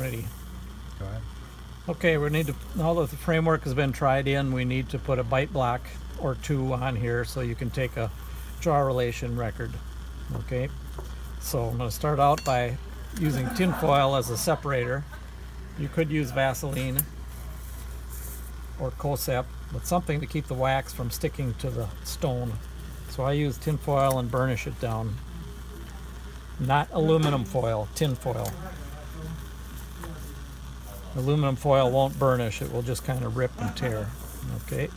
ready. Go ahead. Okay, we need to, now that the framework has been tried in, we need to put a bite block or two on here so you can take a jaw relation record. Okay, so I'm going to start out by using tin foil as a separator. You could use Vaseline or Cosep, but something to keep the wax from sticking to the stone. So I use tin foil and burnish it down. Not aluminum foil, tin foil. Aluminum foil won't burnish, it will just kind of rip and tear. Okay,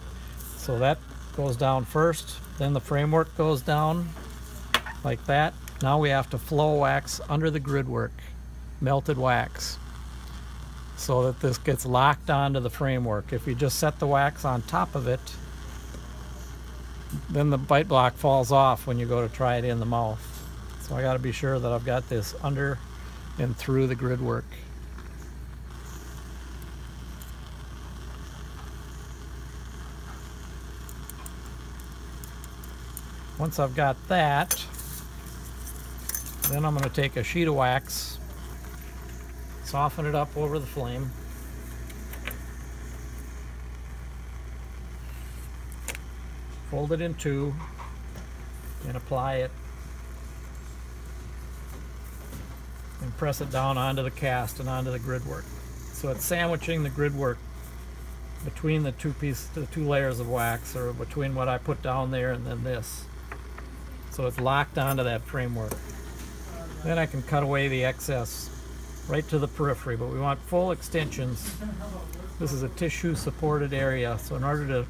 so that goes down first, then the framework goes down like that. Now we have to flow wax under the grid work, melted wax, so that this gets locked onto the framework. If you just set the wax on top of it, then the bite block falls off when you go to try it in the mouth. So I got to be sure that I've got this under and through the grid work. Once I've got that, then I'm going to take a sheet of wax, soften it up over the flame. Fold it in two and apply it and press it down onto the cast and onto the grid work. So it's sandwiching the grid work between the two pieces, the two layers of wax or between what I put down there and then this. So it's locked onto that framework. Then I can cut away the excess right to the periphery, but we want full extensions. This is a tissue supported area, so in order to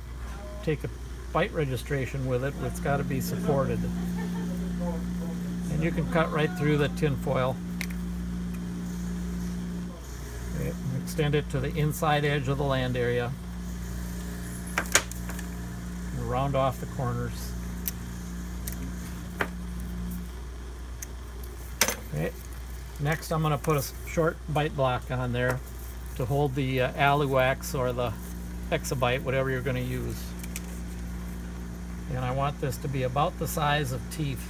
take a bite registration with it, it's got to be supported. And you can cut right through the tin foil. Extend it to the inside edge of the land area. And round off the corners. Okay. Next I'm going to put a short bite block on there to hold the uh, Aluwax or the Exabite, whatever you're going to use. And I want this to be about the size of teeth.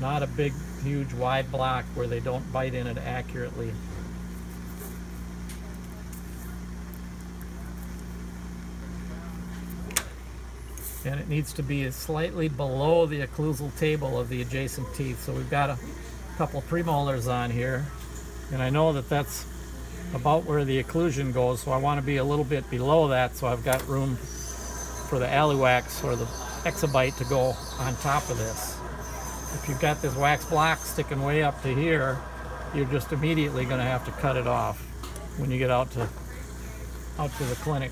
Not a big, huge, wide block where they don't bite in it accurately. And it needs to be slightly below the occlusal table of the adjacent teeth. So we've got a couple premolars on here, and I know that that's about where the occlusion goes, so I want to be a little bit below that so I've got room for the Aluwax or the Exabite to go on top of this. If you've got this wax block sticking way up to here, you're just immediately going to have to cut it off when you get out to out to the clinic.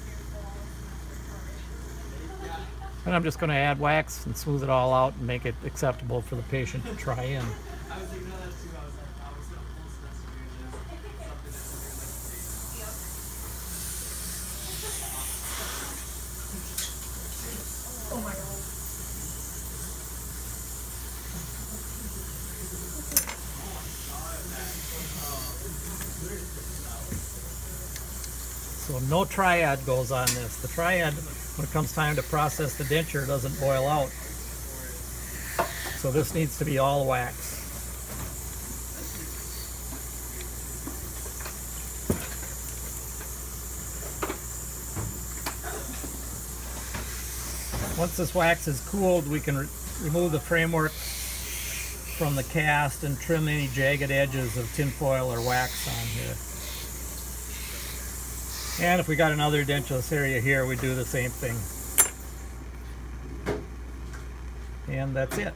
And I'm just going to add wax and smooth it all out and make it acceptable for the patient to try in. So no triad goes on this. The triad when it comes time to process the denture, doesn't boil out. So this needs to be all wax. Once this wax is cooled, we can re remove the framework from the cast and trim any jagged edges of tinfoil or wax on here. And if we got another edentulous area here, we do the same thing. And that's it.